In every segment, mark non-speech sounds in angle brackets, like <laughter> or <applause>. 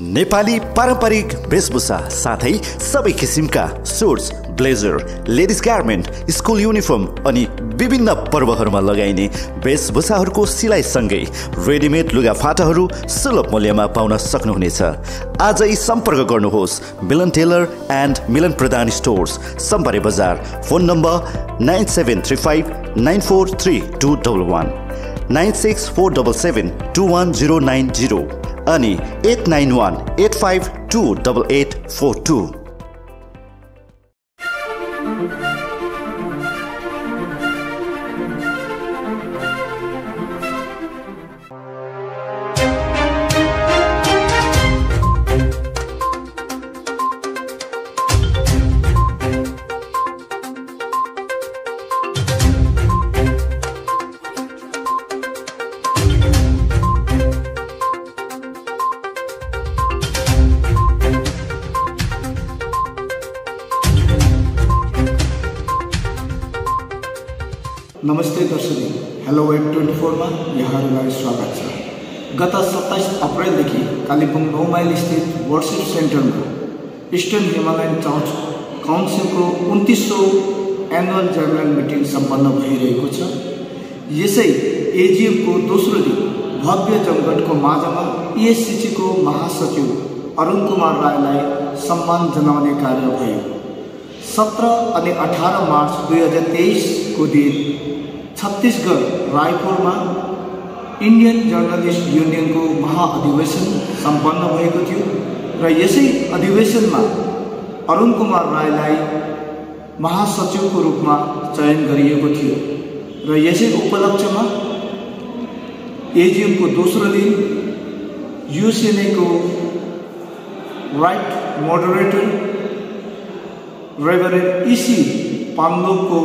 नेपाली पारम्परिक वेशभूषा साथै सबै किसिमका suits blazer ladies garment school uniform अनि विभिन्न पर्वहरूमा लगाइने वेशभूषाहरूको सिलाइसँगै रेडिमेड लुगाफाटाहरू सुलभ मूल्यमा पाउन सक्नुहुनेछ। आजै सम्पर्क गर्नुहोस् Milan tailor and Milan Pradhan stores सम्बारे बजार phone number nine seven three five nine four three two double one nine six four double seven two one zero nine zero. अनि eight nine one eight five two double eight four two. नमस्ते दर्शकहरू hello web twenty फोरमा यहाँहरूलाई स्वागत छ। गत सत्ताइस अप्रेलदेखि कालिम्पोङ नौ माइल स्थित वर्सिप सेन्टरमा इस्टर्न हिमालयन चर्च काउन्सिलको उन्तिसौँ एनुअल जेनरल मिटिङ सम्पन्न भइरहेको छ। यसै एजिएमको दोस्रो दिन भव्य जमघटको माझमा इएससिसीको महासचिव अरुण कुमार राईलाई सम्मान जनाउने कार्य भयो। सत्र अनि अठार मार्च दुई हजार तेइसको दिन छत्तिसगढ रायपुरमा इन्डियन जर्नलिस्ट युनियनको महाअधिवेशन सम्पन्न भएको थियो र यसै अधिवेशनमा अरुण कुमार राईलाई महासचिवको रूपमा चयन गरिएको थियो र यसै उपलक्ष्यमा एजिएमको दोस्रो दिन युसिएनएको राइट मोडरेटर रेभरेन्ड इसी पाङ्लोकको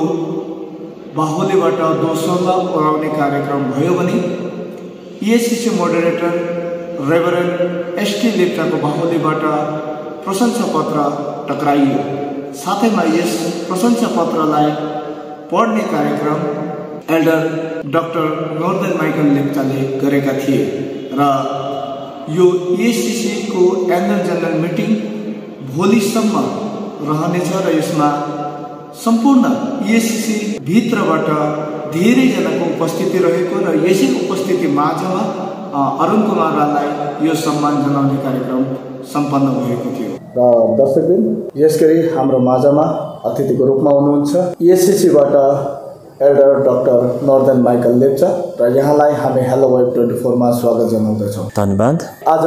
बाहुलीबाट दोस्रोमा ओह्राउने कार्यक्रम भयो भने इएससिसी मोडरेटर रेभरेन्ड एसटी लेप्चाको बाहुलीबाट प्रशंसा पत्र टक्राइयो। साथैमा यस प्रशंसा पत्रलाई पढ्ने कार्यक्रम एल्डर डाक्टर नोर्दन माइकल लेप्चाले गरेका थिए र यो इएससिसीको एनुअल जेनरल मिटिङ भोलिसम्म रहनेछ र यसमा सम्पूर्ण इएससिसी भित्रबाट धेरैजनाको उपस्थिति रहेको र यसै उपस्थिति माझमा अरुण कुमार राईलाई यो सम्मान जनाउने कार्यक्रम सम्पन्न भएको थियो। र दर्शकबिन यस गरी हाम्रो माझमा अतिथिको रूपमा हुनुहुन्छ इएससिसीबाट elder doctor Norden Michael Lepcha र यहाँलाई हामी हेलो वेब ट्वेन्टी फोरमा स्वागत जनाउँदछौँ। धन्यवाद। आज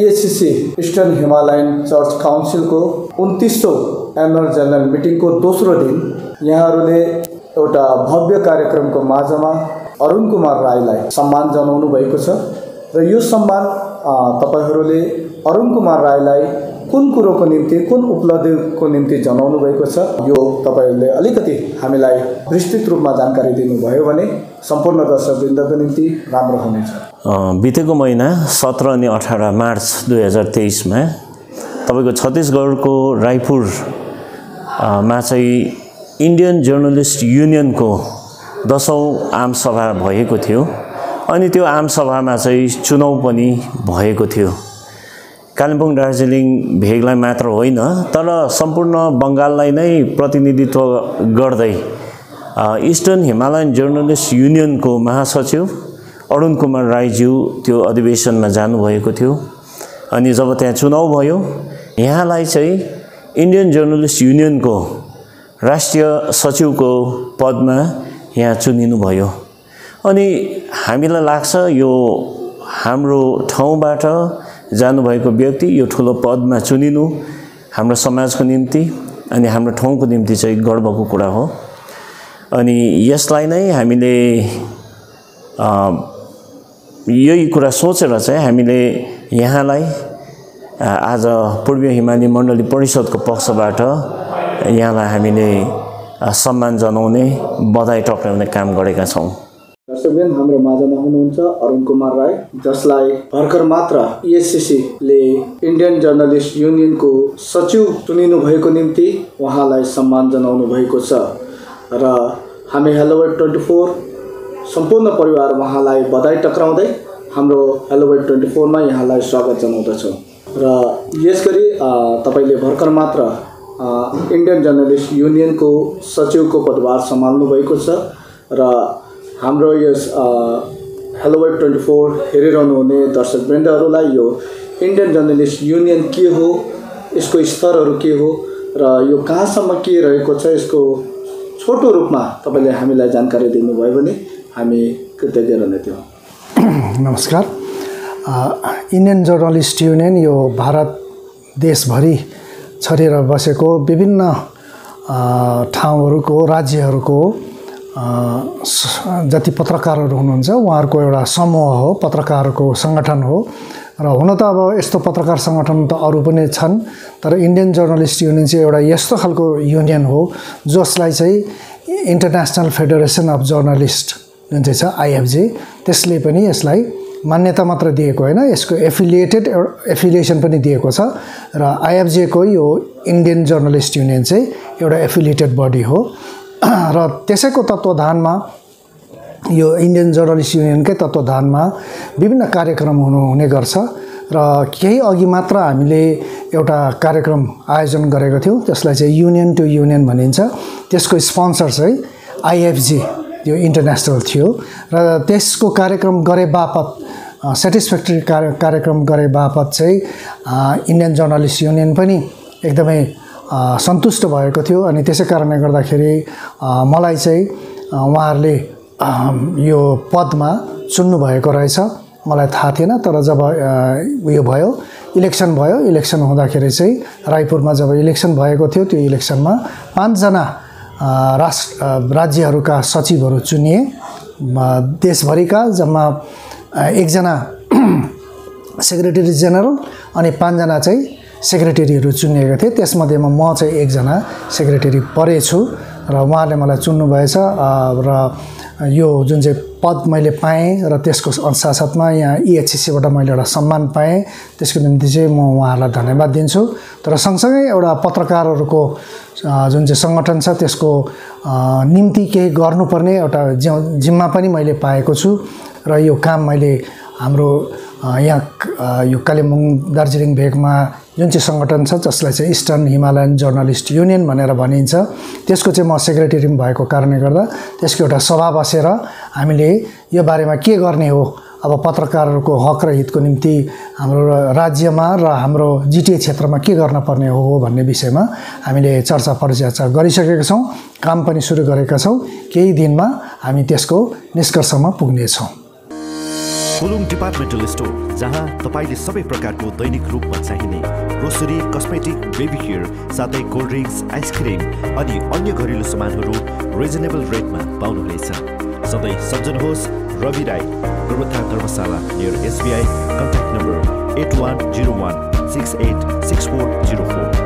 इएससिसी इस्टर्न हिमालयन चर्च काउन्सिलको उन्तिसौँ एनुअल जेनरल मिटिङको दोस्रो दिन यहाँहरूले एउटा भव्य कार्यक्रमको माझमा अरुण कुमार राईलाई सम्मान जनाउनु भएको छ र यो सम्मान तपाईँहरूले अरुण कुमार राईलाई कुन कुरोको निम्ति कुन उपलब्धिको निम्ति जनाउनु भएको छ यो तपाईँहरूले अलिकति हामीलाई विस्तृत रूपमा जानकारी दिनुभयो भने सम्पूर्ण दर्शकवृन्दको निम्ति राम्रो हुनेछ। बितेको महिना सत्र अनि अठार मार्च दुई हजार तेइसमा तपाईँको छत्तिसगढको रायपुरमा चाहिँ इन्डियन जर्नलिस्ट युनियनको दसौँ आमसभा भएको थियो। अनि त्यो आमसभामा चाहिँ चुनाव पनि भएको थियो। कालिम्पोङ दार्जिलिङ भेगलाई मात्र होइन तर सम्पूर्ण बङ्गाललाई नै प्रतिनिधित्व गर्दै इस्टर्न हिमालयन जर्नलिस्ट युनियनको महासचिव अरुण कुमार राईज्यू त्यो अधिवेशनमा जानुभएको थियो। अनि जब त्यहाँ चुनाव भयो यहाँलाई चाहिँ इन्डियन जर्नलिस्ट युनियनको राष्ट्रिय सचिवको पदमा यहाँ चुनिनुभयो अनि हामीलाई लाग्छ यो हाम्रो ठाउँबाट जानुभएको व्यक्ति यो ठुलो पदमा चुनिनु हाम्रो समाजको निम्ति अनि हाम्रो ठाउँको निम्ति चाहिँ गर्वको कुरा हो। अनि यसलाई नै हामीले यही कुरा सोचेर चाहिँ हामीले यहाँलाई आज पूर्वीय हिमाली मण्डली परिषदको पक्षबाट यहाँलाई हामीले सम्मान जनाउने बधाई टक्राउने काम गरेका छौँ। दर्शकबिन हाम्रो माझमा हुनुहुन्छ अरुण कुमार राई जसलाई भर्खर मात्र इएससिसीले इन्डियन जर्नलिस्ट युनियनको सचिव चुनिनु भएको निम्ति उहाँलाई सम्मान जनाउनु भएको छ। र हामी हेलो वेब ट्वेन्टी फोर सम्पूर्ण परिवार उहाँलाई बधाई टक्राउँदै हाम्रो हेलो वेब ट्वेन्टी फोरमा यहाँलाई स्वागत जनाउँदछौँ। र यस गरी तपाईँले भर्खर मात्र इन्डियन जर्नलिस्ट युनियनको सचिवको पदभार सम्हाल्नु भएको छ र हाम्रो यस हेलो वेब ट्वेन्टी फोर हेरिरहनु हुने दर्शकवृन्दहरूलाई यो इन्डियन जर्नलिस्ट युनियन के हो यसको स्तरहरू के हो र यो कहाँसम्म के रहेको छ यसको छोटो रूपमा तपाईँले हामीलाई जानकारी दिनुभयो भने हामी कृतज्ञ रहनेथ्यौँ <coughs> नमस्कार। इन्डियन जर्नलिस्ट युनियन यो भारत देशभरि छरेर बसेको विभिन्न ठाउँहरूको राज्यहरूको जति पत्रकारहरू हुनुहुन्छ उहाँहरूको एउटा समूह हो पत्रकारको सङ्गठन हो। र हुन त अब यस्तो पत्रकार सङ्गठन त अरू पनि छन् तर इन्डियन जर्नलिस्ट युनियन चाहिँ एउटा यस्तो खालको युनियन हो जसलाई चाहिँ इन्टरनेसनल फेडरेसन अफ जर्नलिस्ट जुन चाहिँ छ आइएफजे त्यसले पनि यसलाई मान्यता मात्र दिएको होइन। यसको एफिलिएटेड एफिलिएसन पनि दिएको छ र आइएफजेको यो इन्डियन जर्नलिस्ट युनियन चाहिँ एउटा एफिलिएटेड बडी हो। <clears throat> र त्यसैको तत्त्वधानमा यो इन्डियन जर्नलिस्ट युनियनकै तत्त्वधानमा विभिन्न कार्यक्रम हुनु हुने गर्छ र केही अघि मात्र हामीले एउटा कार्यक्रम आयोजन गरेको थियौँ त्यसलाई चाहिँ युनियन टु युनियन भनिन्छ। त्यसको स्पोन्सर चाहिँ आइएफजी यो इन्टरनेसनल थियो र त्यसको कार्यक्रम गरे बापत सेटिस्फ्याक्ट्री कार्य कार्यक्रम गरे बापत चाहिँ इन्डियन जर्नलिस्ट युनियन पनि एकदमै सन्तुष्ट भएको थियो अनि त्यसै कारणले गर्दाखेरि मलाई चाहिँ उहाँहरूले यो पदमा चुन्नुभएको रहेछ। मलाई थाहा थिएन तर जब उयो भयो इलेक्सन भयो इलेक्सन हुँदाखेरि चाहिँ रायपुरमा जब इलेक्सन भएको थियो त्यो इलेक्सनमा पाँचजना राष्ट्र राज्यहरूका सचिवहरू चुनिए। देशभरिका जम्मा एकजना <clears throat> सेक्रेटरी जेनरल अनि पाँचजना चाहिँ सेक्रेटरीहरू चुनिएका थिए। त्यसमध्येमा म चाहिँ एकजना सेक्रेटरी परेछु र उहाँले मलाई चुन्नुभएछ। र यो जुन चाहिँ पद मैले पाएँ र त्यसको साथसाथमा यहाँ इएचसिसीबाट मैले एउटा सम्मान पाएँ त्यसको निम्ति चाहिँ म उहाँहरूलाई धन्यवाद दिन्छु। तर सँगसँगै एउटा पत्रकारहरूको जुन चाहिँ सङ्गठन छ त्यसको निम्ति केही गर्नुपर्ने एउटा जिम्मा पनि मैले पाएको छु। र यो काम मैले हाम्रो यहाँ यो कालिम्पोङ दार्जिलिङ भेगमा जुन चाहिँ सङ्गठन छ जसलाई चाहिँ इस्टर्न हिमालयन जर्नलिस्ट युनियन भनेर भनिन्छ त्यसको चाहिँ म सेक्रेटरी भएको कारणले गर्दा त्यसको एउटा सभा बसेर हामीले यो बारेमा के गर्ने हो अब पत्रकारहरूको हक र हितको निम्ति हाम्रो राज्यमा र हाम्रो जिटिए क्षेत्रमा के गर्न पर्ने हो भन्ने विषयमा हामीले चर्चा परिचर्चा गरिसकेका छौँ काम पनि सुरु गरेका छौँ केही दिनमा हामी त्यसको निष्कर्षमा पुग्नेछौँ। फुलुङ डिपार्टमेन्टल स्टोर जहाँ तपाईँले सबै प्रकारको दैनिक रूपमा चाहिने ग्रोसरी कस्मेटिक बेबी केयर साथै कोल्ड ड्रिङ्क्स आइसक्रिम अनि अन्य घरेलु सामानहरू रिजनेबल रेटमा पाउनुहुनेछ। सधैँ सम्झनुहोस् Ravi Rai Gorubatha Dharamshala near SBI contact number eight one zero one six eight six four zero four